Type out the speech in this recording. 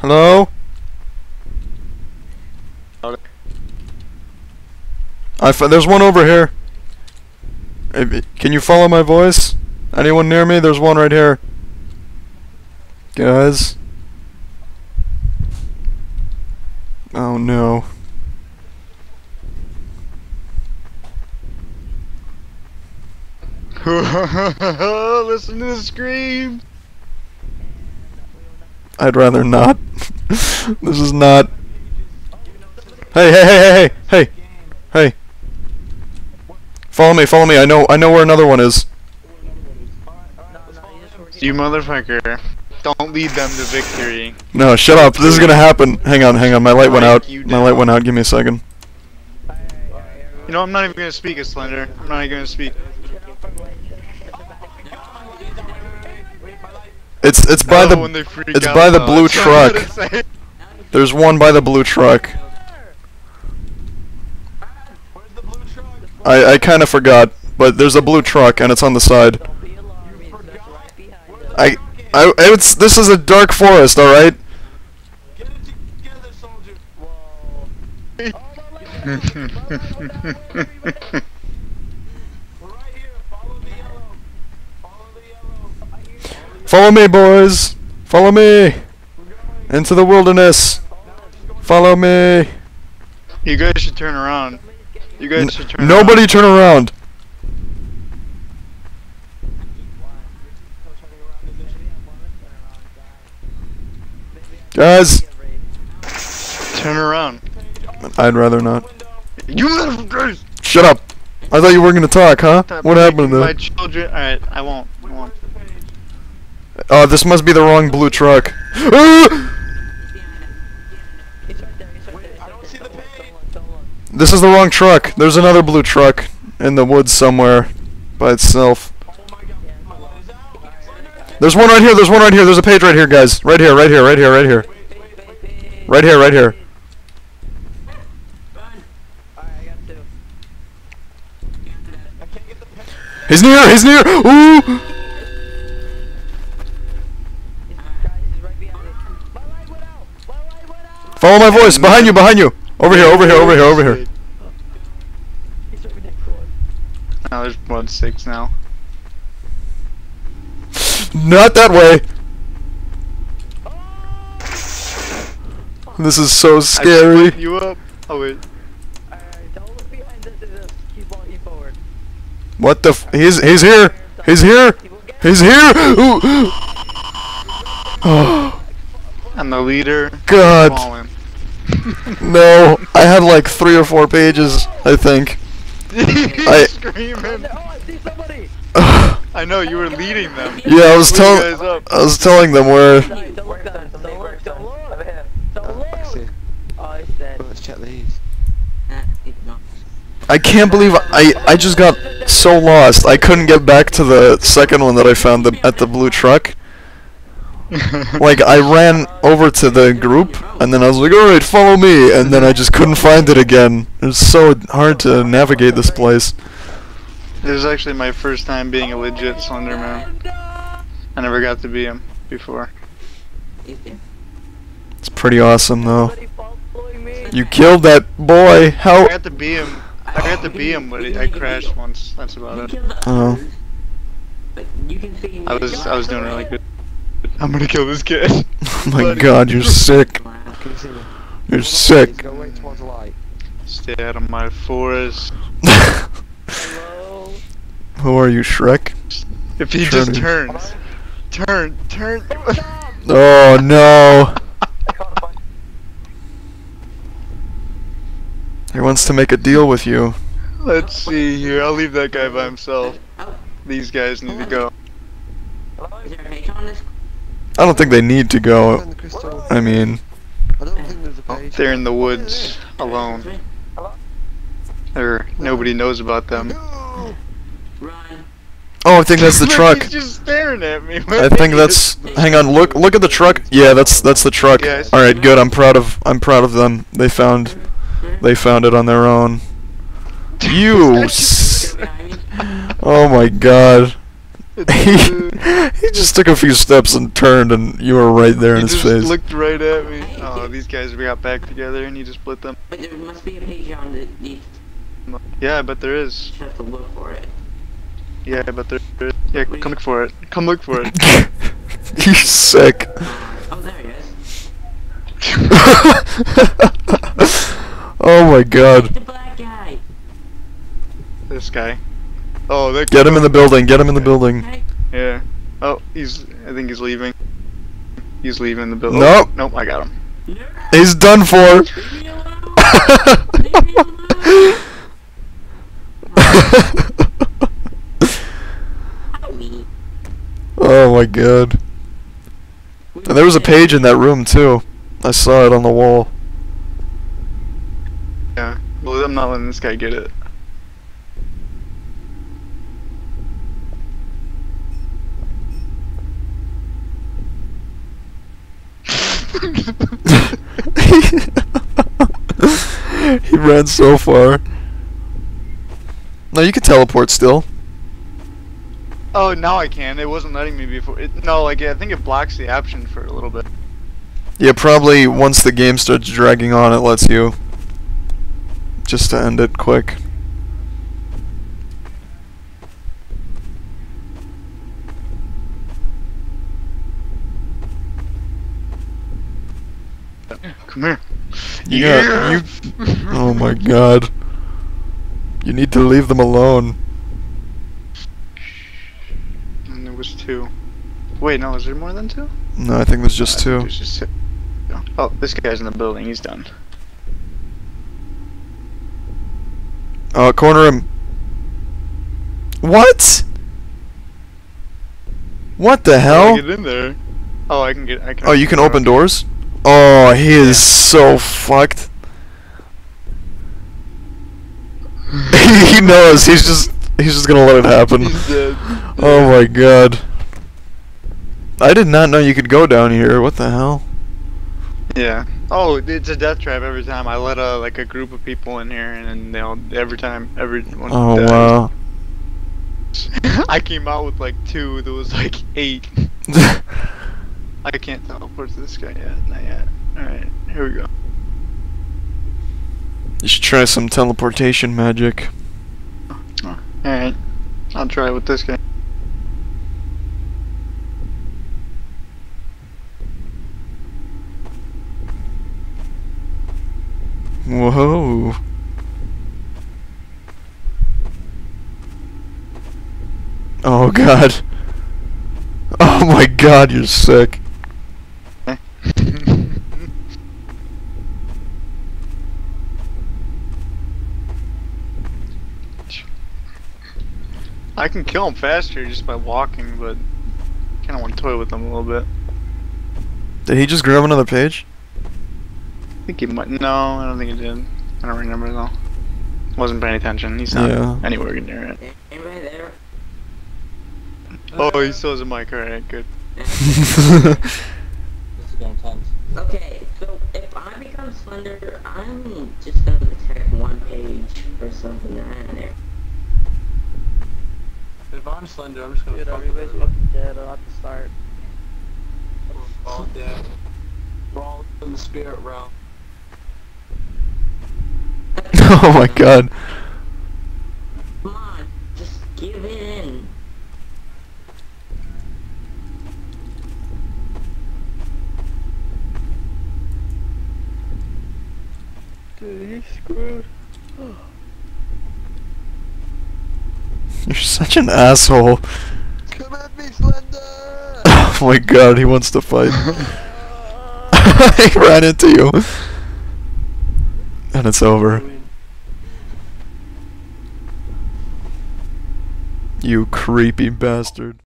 Hello? I there's one over here. Can you follow my voice? Anyone near me? There's one right here. Guys. Oh no. Listen to the scream. I'd rather not. this is not. Hey, hey, hey, hey, hey, hey, hey. Follow me, follow me. I know, I know where another one is. You motherfucker. Don't lead them to victory. No, shut up. This is gonna happen. Hang on, hang on. My light went out. My light went out. Give me a second. You know, I'm not even gonna speak Slender. I'm not even gonna speak. It's it's by Oh, the when they freak it's out, by the though, blue that's what I'm gonna truck. There's one by the blue truck. I I kind of forgot, but there's a blue truck and it's on the side. I I it's this is a dark forest, all right? Follow me, boys. Follow me into the wilderness. Follow me. You guys should turn around. You guys N- should turn nobody around. turn around. Guys, Turn around. I'd rather not. You motherfuckers! Shut up. I thought you were gonna talk, huh? What happened making My children. Alright, I won't. Oh, this must be the wrong blue truck. This is the wrong truck. There's another blue truck in the woods somewhere by itself. There's one right here. There's one right here. There's a page right here, guys. Right here. Right here. Right here. Right here. Right here. Right here. He's near. He's near. Ooh. Follow my voice. Behind you. Behind you. Over here. Over here. Over here. Over here. Now there's blood six now. Not that way. Oh, this is so scary. split you up. Oh wait. What the? F he's he's here. He's here. He's here. Ooh. Oh I'm the leader. God. Fallen. no! I had like three or four pages. I think. I- screaming. I know you were leading them. Yeah, I was telling. guys up. I was telling them where. Uh, Let's check these. I can't believe I I just got so lost. I couldn't get back to the second one that I found the, at the blue truck. Like I ran over to the group and then I was like, "All right, follow me," and then I just couldn't find it again. It's so hard to navigate this place. This is actually my first time being a legit Slenderman. I never got to be him before. It's pretty awesome though. You killed that boy. I How? got to be him. I got to be him, but I crashed once. That's about it. Oh. I was I was doing really good. I'm gonna kill this kid. Oh my God, you're sick. You see me? You're sick. Go right towards the light. Stay out of my forest. Hello? Who are you, Shrek? If he Turn just turns, turn, turn. Oh no. He wants to make a deal with you. Let's see here. I'll leave that guy by himself. These guys need to go. I don't think they need to go. Turn the crystal. I mean, I don't think there's a oh, page. They're in the woods alone. Or nobody knows about them. oh, I think that's the truck. Just staring at me. I think that's. Hang on, look, look at the truck. Yeah, that's that's the truck. All right, good. I'm proud of I'm proud of them. They found they found it on their own. You. Oh my God. It's- he just took a few steps and turned, and you were right there in he his just face. looked right at me. Oh, these guys we got back together and he just split them. But there must be a page on the. You Yeah, but there is. just have to look for it. Yeah, but there is. Yeah, come look for it. Come look for it. you sick. Uh, oh, there he is. oh my god. The black guy. this guy. Oh, that Get him in the building, get him in the building. Yeah. Oh, he's. I think he's leaving. He's leaving the building. Nope. Nope, I got him. no, He's done for. leave me alone. Leave me alone. Oh my god. And there was a page in that room too. I saw it on the wall. Yeah. Well, I'm not letting this guy get it. Ran so far. No, you can teleport still. Oh, now I can. It wasn't letting me before. It, no, like I think it blocks the option for a little bit. Yeah, probably once the game starts dragging on, it lets you. Just to end it quick. Come here. Yeah, you. Oh my god. You need to leave them alone. And there was two. Wait, no, is there more than two? No, I think there's just two. there's just two. Oh, this guy's in the building. He's done. Uh, corner him. What? What the How do I hell? get in there? Oh, I can get. I can. Oh, you can open doors? Oh, he is Yeah. so fucked. he knows. He's just he's just gonna let it happen. He's dead. Oh my god. I did not know you could go down here. What the hell? Yeah. Oh, it's a death trap every time. I let a like a group of people in here, and then they all every time everyone. Oh dies. wow. I came out with like two. There was like eight. I can't teleport to this guy yet. Not yet. All right, here we go. you should try some teleportation magic. All right, I'll try with this guy. Whoa. Oh god. Oh my god, you're sick. I can kill him faster just by walking, but I kind of want to toy with him a little bit. Did he just grab another page? I think he might. No, I don't think he did. I don't remember though. Wasn't paying attention. He's not Yeah. anywhere near it. Anybody there? Oh, he still has a mic. All right, good. This is getting tense. Okay, so if I become Slender, I'm just gonna attack one page or something in there. If I'm slender, I'm just gonna Dude, fuck everybody's with it. fucking dead at the start. We're all dead. We're all in the spirit realm. oh my god. Come on, just give in. Dude, he's screwed. You're such an asshole. Come at me, Slender! Oh my god, he wants to fight. I ran into you. And it's over. You creepy bastard.